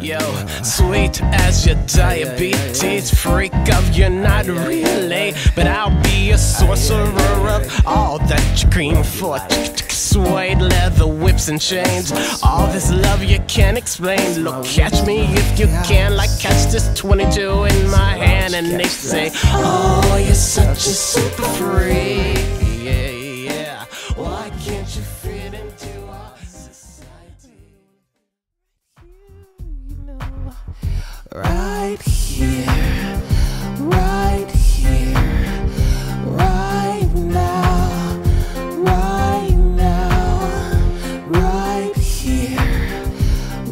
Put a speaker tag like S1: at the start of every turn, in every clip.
S1: Yo, sweet as your diabetes, freak of you're not really, but I'll be a sorcerer of all that you cream for. Suede leather whips and chains, all this love you can't explain. Look, catch me if you can, like catch this 22 in my hand, and they say, Oh, you're such a super freak.
S2: Right here, right here, right now, right now, right here,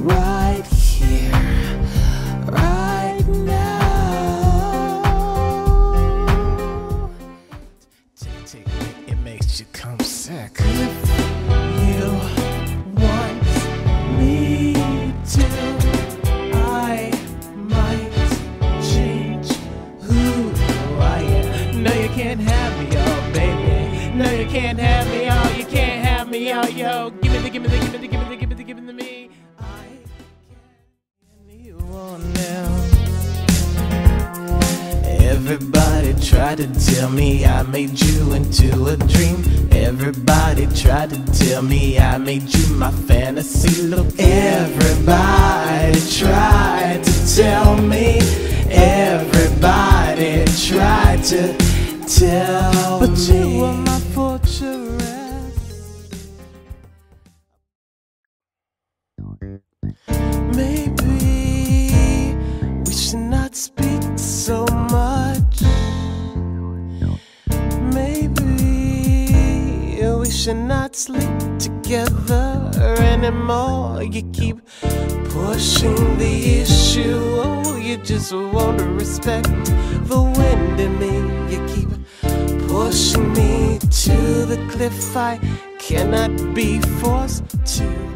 S2: right here, right now.
S1: Tick, tick, it makes you come sick. Can't have me, oh baby. No, you can't have me, oh, you can't have me, oh, yo. Give me the, give me the, give me the, give me the, give me the, give me the me. I can you on now. Everybody tried to tell me I made you into a dream. Everybody tried to tell me I made you my fantasy. Look, everybody tried to tell me. Everybody tried to tell
S2: But
S1: me.
S2: you are my fortress.
S1: Maybe we should not speak so much. Maybe we should not sleep together anymore. You keep pushing the issue. Oh, you just want to respect the wind in cliff. I cannot be forced to